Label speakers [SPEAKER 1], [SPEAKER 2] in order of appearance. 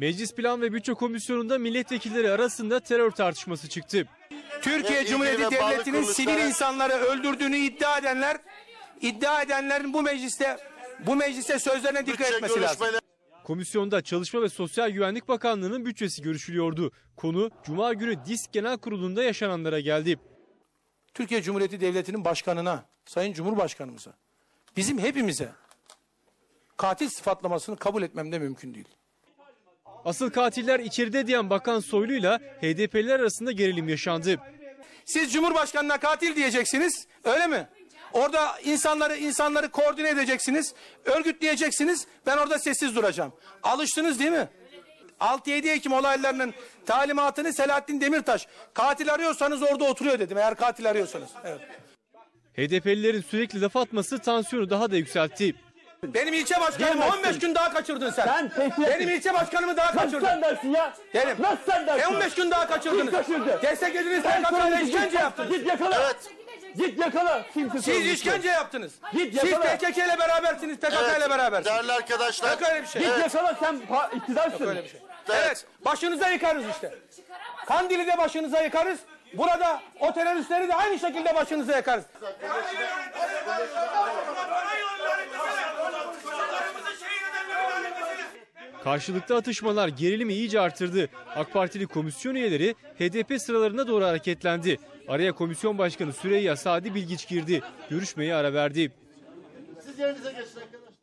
[SPEAKER 1] Meclis Plan ve Bütçe Komisyonu'nda milletvekilleri arasında terör tartışması çıktı.
[SPEAKER 2] Türkiye Cumhuriyeti Devleti'nin sivil insanları öldürdüğünü iddia edenler, iddia edenlerin bu mecliste bu mecliste sözlerine dikkat
[SPEAKER 3] Bütçe
[SPEAKER 2] etmesi lazım.
[SPEAKER 1] Komisyonda Çalışma ve Sosyal Güvenlik Bakanlığı'nın bütçesi görüşülüyordu. Konu Cuma günü DİSK Genel Kurulu'nda yaşananlara geldi.
[SPEAKER 2] Türkiye Cumhuriyeti Devleti'nin başkanına, Sayın Cumhurbaşkanımıza, bizim hepimize katil sıfatlamasını kabul etmem de mümkün değil.
[SPEAKER 1] Asıl katiller içeride diyen Bakan Soylu'yla HDP'liler arasında gerilim yaşandı.
[SPEAKER 2] Siz Cumhurbaşkanına katil diyeceksiniz, öyle mi? Orada insanları insanları koordine edeceksiniz, örgütleyeceksiniz. Ben orada sessiz duracağım. Alıştınız değil mi? 6-7 Ekim olaylarının talimatını Selahattin Demirtaş. Katil arıyorsanız orada oturuyor dedim eğer katil arıyorsanız. Evet.
[SPEAKER 1] HDP'lilerin sürekli laf atması tansiyonu daha da yükseltti.
[SPEAKER 2] Benim ilçe başkanımı 15 gün daha kaçırdın sen.
[SPEAKER 4] Sen tehdit
[SPEAKER 2] Benim ilçe başkanımı daha
[SPEAKER 4] Nasıl
[SPEAKER 2] kaçırdın.
[SPEAKER 4] sen dersin ya?
[SPEAKER 2] Derim.
[SPEAKER 4] Nasıl sen dersin?
[SPEAKER 2] E 15 gün daha kaçırdınız.
[SPEAKER 4] Kim kaçırdı?
[SPEAKER 2] Desteklediniz
[SPEAKER 4] Sen sorumlusun.
[SPEAKER 2] işkence yaptınız.
[SPEAKER 4] Git yakala.
[SPEAKER 3] Evet.
[SPEAKER 4] Git yakala. Kimse
[SPEAKER 2] Siz
[SPEAKER 4] sorumlusu.
[SPEAKER 2] işkence yaptınız.
[SPEAKER 4] Git
[SPEAKER 2] Siz
[SPEAKER 4] yakala.
[SPEAKER 2] PKK ile berabersiniz, PKK ile berabersiniz.
[SPEAKER 3] Değerli arkadaşlar.
[SPEAKER 2] Yok öyle bir şey.
[SPEAKER 4] Git yakala sen pa- iktidarsın.
[SPEAKER 2] Öyle bir şey. Evet, başınıza yıkarız işte. Kandil'i de başınıza yıkarız. Burada o teröristleri de aynı şekilde başınıza yakarız.
[SPEAKER 1] Karşılıklı atışmalar gerilimi iyice artırdı. AK Partili komisyon üyeleri HDP sıralarına doğru hareketlendi. Araya komisyon başkanı Süreyya Sadi Bilgiç girdi. Görüşmeye ara verdi.
[SPEAKER 3] Siz yerinize geçin arkadaşlar.